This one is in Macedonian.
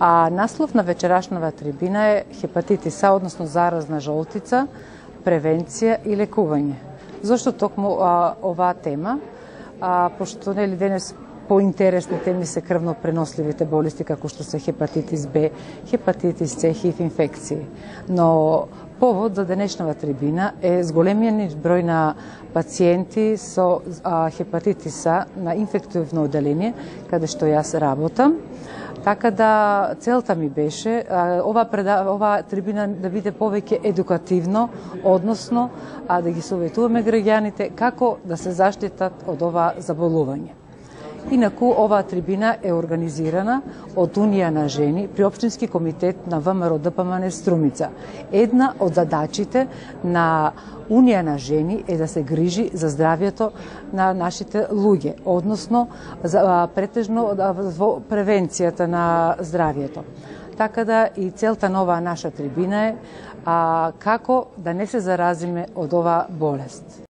А наслов на вечерашнава трибина е хепатитис А, односно заразна жолтица, превенција и лекување. Зошто токму а, оваа тема? А, пошто нели денес поинтересни теми се крвно преносливите болести како што се хепатитис Б, хепатитис С, хив инфекции. Но повод за денешнава трибина е зголемиот број на пациенти со а, хепатитис А на инфективно одделение, каде што јас работам Така да целта ми беше ова преда, ова трибина да биде повеќе едукативно, односно а да ги советуваме граѓаните како да се заштитат од ова заболување. Инаку, оваа трибина е организирана од Унија на жени при Обштински комитет на ВМРО ДПМН Струмица. Една од задачите на Унија на жени е да се грижи за здравјето на нашите луѓе, односно за, претежно во превенцијата на здравјето. Така да и целта на оваа наша трибина е а, како да не се заразиме од оваа болест.